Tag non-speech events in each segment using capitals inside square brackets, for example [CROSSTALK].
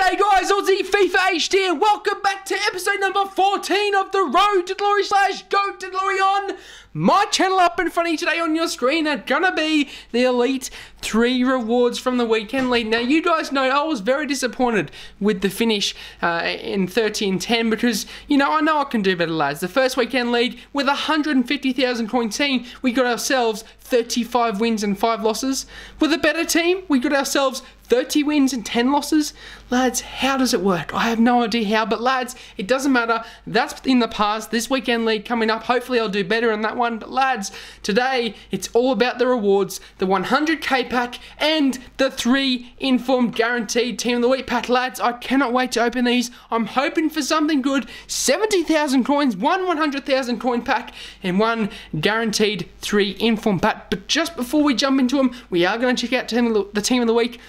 G'day guys, Aussie FIFA HD and welcome back to episode number 14 of the Road to Glory slash GOAT to Glory on my channel up in front of you today on your screen are gonna be the Elite 3 rewards from the Weekend League. Now you guys know I was very disappointed with the finish uh, in 13-10 because, you know, I know I can do better lads. The first Weekend League with a 150,000 coin team, we got ourselves 35 wins and 5 losses. With a better team, we got ourselves 30 wins and 10 losses? Lads, how does it work? I have no idea how, but lads, it doesn't matter. That's in the past. This weekend league coming up, hopefully I'll do better in that one. But lads, today it's all about the rewards, the 100k pack, and the three informed guaranteed team of the week pack. Lads, I cannot wait to open these. I'm hoping for something good. 70,000 coins, one 100,000 coin pack, and one guaranteed three informed pack. But just before we jump into them, we are going to check out the team of the week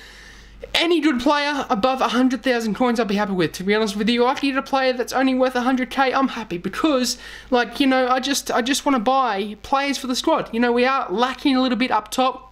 any good player above 100,000 coins I'll be happy with. To be honest with you, I can get a player that's only worth 100k, I'm happy because, like, you know, I just I just want to buy players for the squad. You know, we are lacking a little bit up top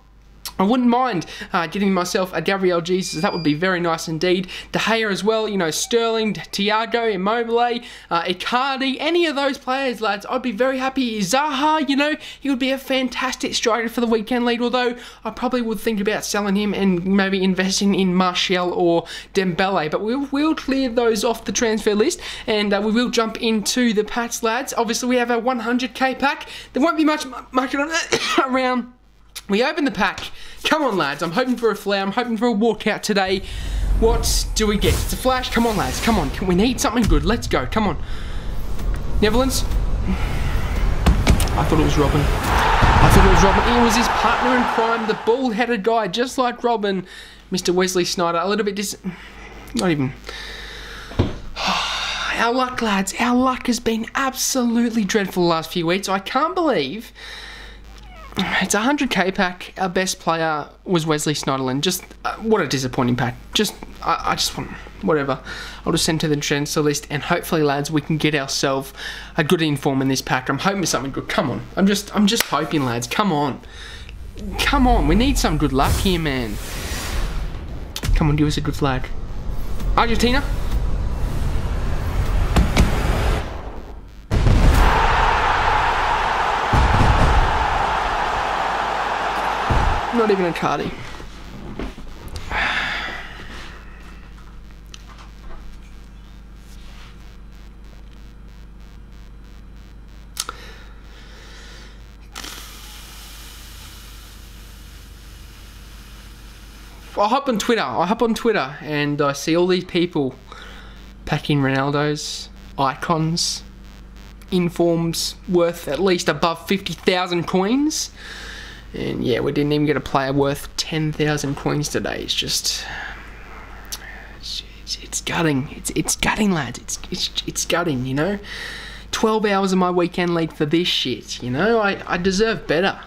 I wouldn't mind uh, getting myself a Gabriel Jesus. That would be very nice indeed. De Gea as well, you know, Sterling, Thiago, Immobile, uh, Icardi, any of those players, lads, I'd be very happy. Zaha, you know, he would be a fantastic striker for the weekend league, although I probably would think about selling him and maybe investing in Martial or Dembele. But we'll, we'll clear those off the transfer list and uh, we will jump into the packs, lads. Obviously, we have a 100k pack. There won't be much market [COUGHS] around we open the pack. Come on, lads. I'm hoping for a flare. I'm hoping for a walkout today. What do we get? It's a flash. Come on, lads. Come on. We need something good. Let's go. Come on. Netherlands. I thought it was Robin. I thought it was Robin. It was his partner in crime, the bald-headed guy, just like Robin, Mr. Wesley Sneijder. A little bit dis... Not even... [SIGHS] Our luck, lads. Our luck has been absolutely dreadful the last few weeks. I can't believe it's a 100k pack. Our best player was Wesley Sneijder. Just, uh, what a disappointing pack. Just, I, I, just want, whatever. I'll just send to the transfer list and hopefully, lads, we can get ourselves a good inform in this pack. I'm hoping for something good. Come on. I'm just, I'm just hoping, lads. Come on. Come on. We need some good luck here, man. Come on, give us a good flag. Argentina. Not even Icardi. I hop on Twitter. I hop on Twitter and I see all these people packing Ronaldo's icons, informs worth at least above 50,000 coins. And yeah, we didn't even get a player worth 10,000 coins today. It's just... It's, it's, gutting. It's, it's gutting, lads. It's, it's, it's gutting, you know? 12 hours of my weekend lead for this shit, you know? I, I deserve better.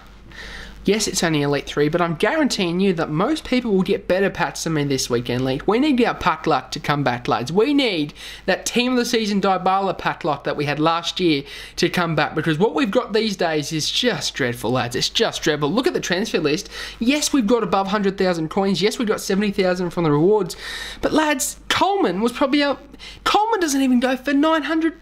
Yes, it's only Elite 3, but I'm guaranteeing you that most people will get better packs than me this weekend, League. We need our pack luck to come back, lads. We need that Team of the Season Dybala pack luck that we had last year to come back, because what we've got these days is just dreadful, lads. It's just dreadful. Look at the transfer list. Yes, we've got above 100,000 coins. Yes, we've got 70,000 from the rewards. But, lads, Coleman was probably out... Coleman doesn't even go for 900...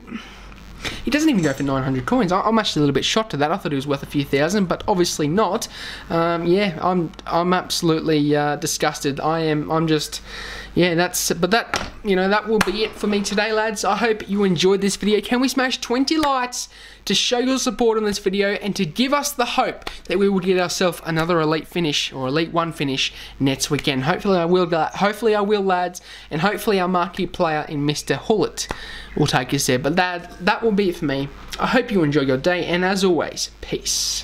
He doesn't even go for 900 coins. I'm actually a little bit shocked at that. I thought he was worth a few thousand, but obviously not. Um, yeah, I'm I'm absolutely uh, disgusted. I am. I'm just. Yeah, that's. But that you know that will be it for me today, lads. I hope you enjoyed this video. Can we smash 20 likes to show your support on this video and to give us the hope that we will get ourselves another elite finish or elite one finish next weekend. Hopefully I will. Hopefully I will, lads, and hopefully our marquee player in Mr. Hullet will take us there. But that that will be it for me. I hope you enjoy your day, and as always, peace.